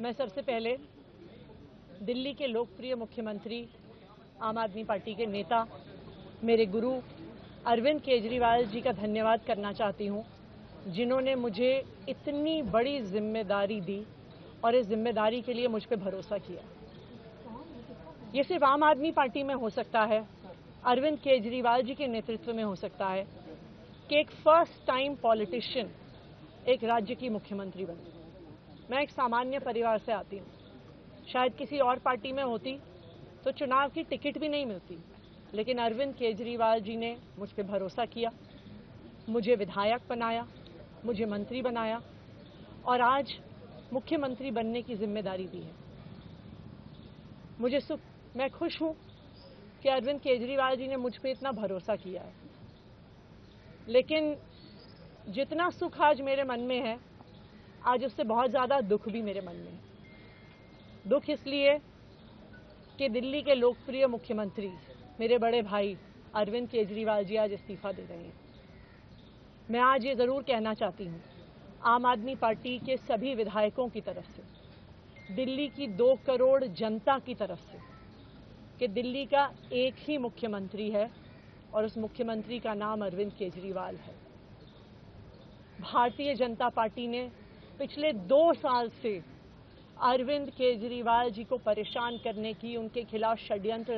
मैं सबसे पहले दिल्ली के लोकप्रिय मुख्यमंत्री आम आदमी पार्टी के नेता, मेरे गुरु अरविंद केजरीवाल जी का धन्यवाद करना चाहती हूँ, जिन्होंने मुझे इतनी बड़ी ज़िम्मेदारी दी और इस ज़िम्मेदारी के लिए मुझ पर भरोसा किया। ये सिर्फ़ आम आदमी पार्टी में हो सकता है, अरविंद केजरीवाल जी के नेतृत्व में हो सकता है कि एक फ़र्स्ट टाइम पॉलिटिशियन एक राज्य की मुख्यमंत्री बने। मैं एक सामान्य परिवार से आती हूँ। शायद किसी और पार्टी में होती तो चुनाव की टिकट भी नहीं मिलती। लेकिन अरविंद केजरीवाल जी ने मुझ पर भरोसा किया, मुझे विधायक बनाया, मुझे मंत्री बनाया, और आज मुख्यमंत्री बनने की ज़िम्मेदारी दी है। मुझे सुख, मैं खुश हूँ कि अरविंद केजरीवाल जी ने मुझ पर इतना भरोसा किया है। लेकिन जितना सुख आज मेरे मन में है आज उससे बहुत ज़्यादा दुख भी मेरे मन में दुख इसलिए कि दिल्ली के लोकप्रिय मुख्यमंत्री, मेरे बड़े भाई अरविंद केजरीवाल जी आज इस्तीफा दे रहे हैं। मैं आज ये ज़रूर कहना चाहती हूँ, आम आदमी पार्टी के सभी विधायकों की तरफ़ से, दिल्ली की दो करोड़ जनता की तरफ़ से, कि दिल्ली का एक ही मुख्यमंत्री है और उस मुख्यमंत्री का नाम अरविंद केजरीवाल है। भारतीय जनता पार्टी ने पिछले दो साल से अरविंद केजरीवाल जी को परेशान करने की उनके खिलाफ षड्यंत्र